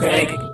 Greg.